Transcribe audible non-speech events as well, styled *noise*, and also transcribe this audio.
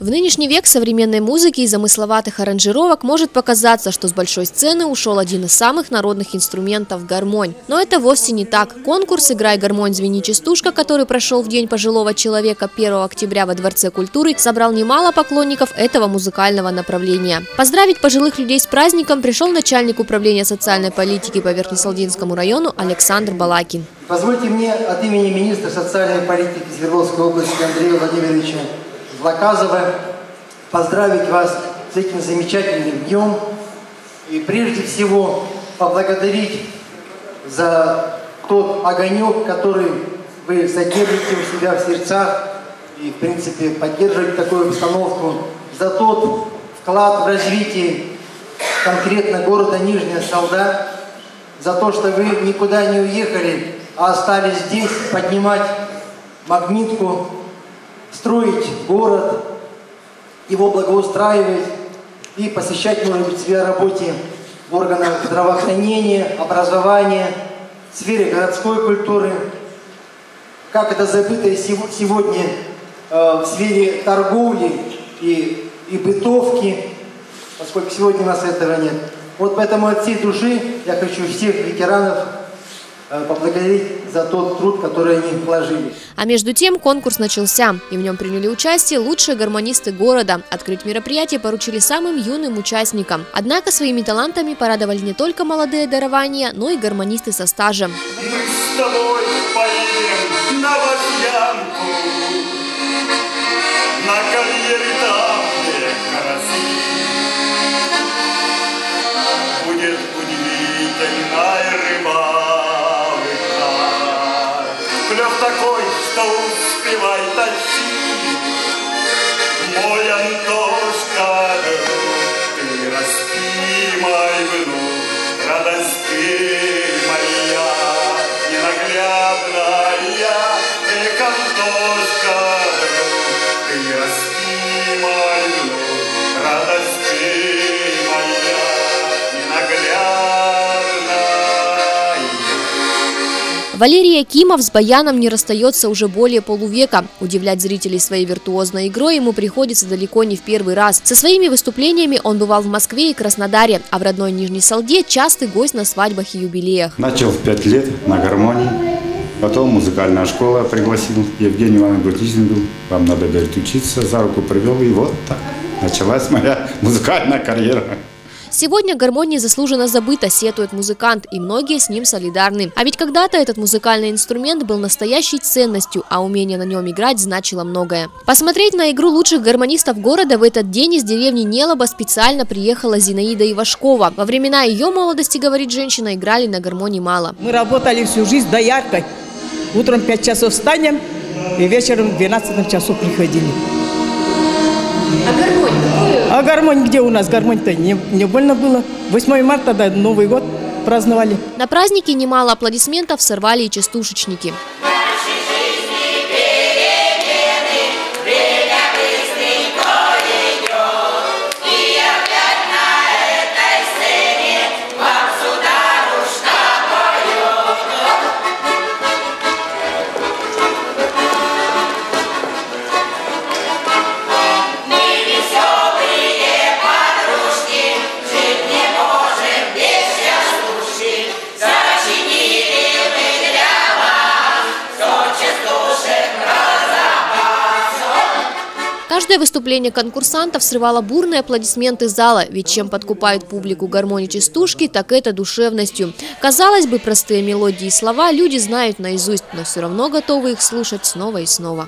В нынешний век современной музыки и замысловатых аранжировок может показаться, что с большой сцены ушел один из самых народных инструментов – гармонь. Но это вовсе не так. Конкурс «Играй гармонь, звени частушка», который прошел в День пожилого человека 1 октября во Дворце культуры, собрал немало поклонников этого музыкального направления. Поздравить пожилых людей с праздником пришел начальник управления социальной политики по Верхнесалдинскому району Александр Балакин. Позвольте мне от имени министра социальной политики Свердловской области Андрея Владимировича Злоказова поздравить вас с этим замечательным днем. И прежде всего поблагодарить за тот огонек, который вы содержите у себя в сердцах. И, в принципе, поддерживаете такую обстановку, за тот вклад в развитие конкретно города Нижняя Салда, за то, что вы никуда не уехали, а остались здесь поднимать магнитку строить город, его благоустраивать и посещать, может быть, себя работе в органах здравоохранения, образования, в сфере городской культуры, как это забыто сегодня э, в сфере торговли и, и бытовки, поскольку сегодня у нас этого нет. Вот поэтому от всей души я хочу всех ветеранов Э, поблагодарить за тот труд, который они вложили. А между тем конкурс начался, и в нем приняли участие лучшие гармонисты города. Открыть мероприятие поручили самым юным участникам. Однако своими талантами порадовали не только молодые дарования, но и гармонисты со стажем. Мы с тобой поедем на Валерий Якимов с баяном не расстается уже более полувека. Удивлять зрителей своей виртуозной игрой ему приходится далеко не в первый раз. Со своими выступлениями он бывал в Москве и Краснодаре, а в родной Нижней Салде частый гость на свадьбах и юбилеях. Начал в пять лет на гармонии. Потом музыкальная школа пригласил. Евгений Иванович Гутизин был. Вам надо, говорит, учиться. За руку привел. И вот так началась моя *laughs* музыкальная карьера. Сегодня гармония заслуженно забыта, сетует музыкант, и многие с ним солидарны. А ведь когда-то этот музыкальный инструмент был настоящей ценностью, а умение на нем играть значило многое. Посмотреть на игру лучших гармонистов города в этот день из деревни Нелоба специально приехала Зинаида Ивашкова. Во времена ее молодости, говорит женщина, играли на гармонии мало. Мы работали всю жизнь до яркой. Утром 5 часов встанем и вечером в 12 часу приходили. А гармонь какую? А гармонь где у нас? Гармонь-то не, не больно было. 8 марта, да, Новый год праздновали. На празднике немало аплодисментов сорвали и частушечники. Каждое выступление конкурсантов срывало бурные аплодисменты зала, ведь чем подкупают публику гармонии частушки, так это душевностью. Казалось бы, простые мелодии и слова люди знают наизусть, но все равно готовы их слушать снова и снова.